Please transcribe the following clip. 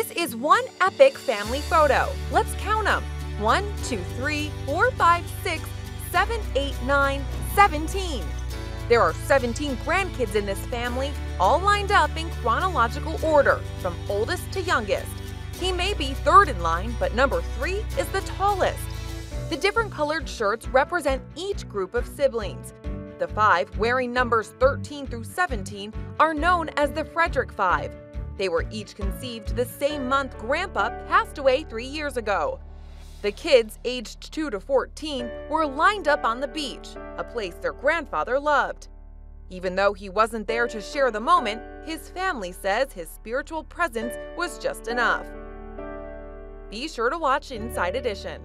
This is one epic family photo. Let's count them. 1, 2, 3, 4, 5, 6, 7, 8, 9, 17. There are 17 grandkids in this family, all lined up in chronological order, from oldest to youngest. He may be third in line, but number three is the tallest. The different colored shirts represent each group of siblings. The five, wearing numbers 13 through 17, are known as the Frederick Five. They were each conceived the same month Grandpa passed away three years ago. The kids, aged 2 to 14, were lined up on the beach, a place their grandfather loved. Even though he wasn't there to share the moment, his family says his spiritual presence was just enough. Be sure to watch Inside Edition.